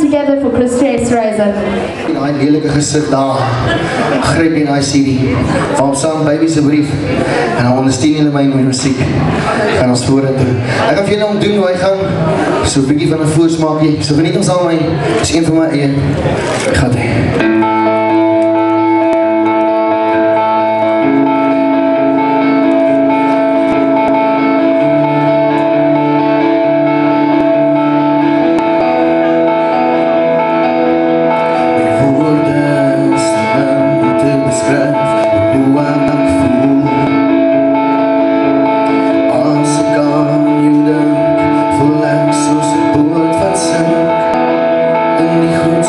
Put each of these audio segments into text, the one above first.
together for Christmas Rising. En daai lelike gesig daar. Gryp in daai CD. Van saam baby se brief. En dan ondersteun julle my met musiek. Gaan ons vorentoe. Ek gaan vir julle om doen hoe hy gaan. So 'n bietjie van 'n voorsmaakie. So geniet ons al my. Dis een van my eie. Ek gaan dit.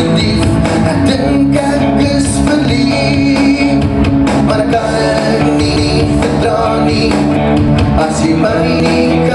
Wat ek bedoel